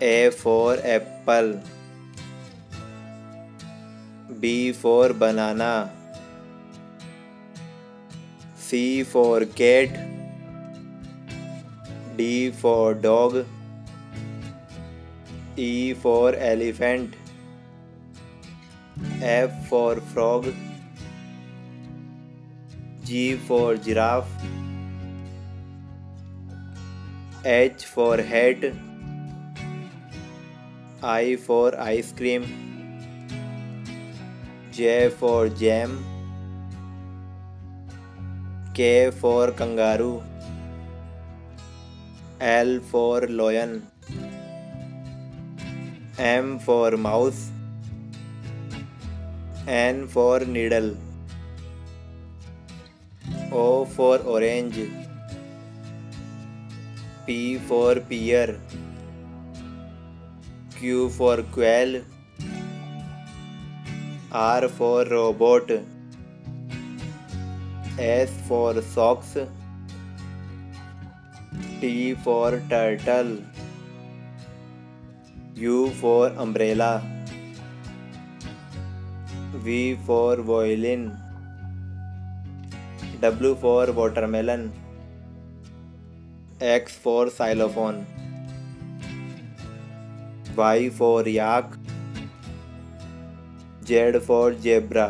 A for apple B for banana C for cat D for dog E for elephant F for frog G for giraffe H for hat I for ice cream J for jam K for kangaroo L for lion M for mouse N for needle O for orange P for pear Q for quail R for robot S for socks T for turtle U for umbrella V for violin W for watermelon X for xylophone Y for yak Z for zebra